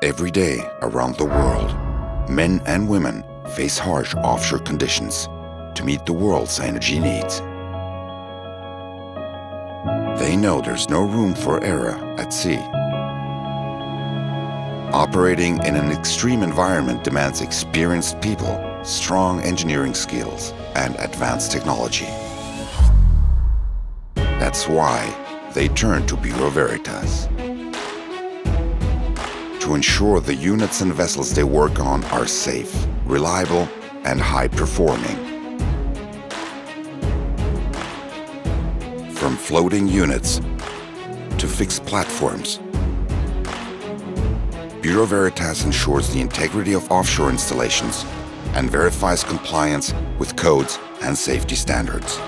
Every day around the world, men and women face harsh offshore conditions to meet the world's energy needs. They know there's no room for error at sea. Operating in an extreme environment demands experienced people, strong engineering skills, and advanced technology. That's why they turn to Bureau Veritas. To ensure the units and vessels they work on are safe, reliable, and high-performing. From floating units to fixed platforms, Bureau Veritas ensures the integrity of offshore installations and verifies compliance with codes and safety standards.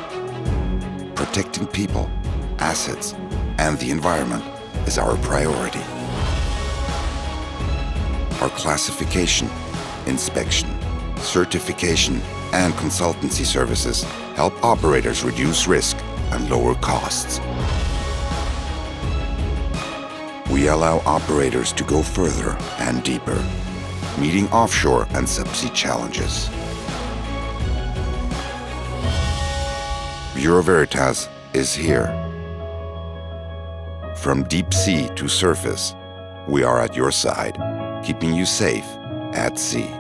Protecting people, assets, and the environment is our priority. Our classification, inspection, certification, and consultancy services help operators reduce risk and lower costs. We allow operators to go further and deeper, meeting offshore and subsea challenges. Bureau Veritas is here. From deep sea to surface, we are at your side, keeping you safe at sea.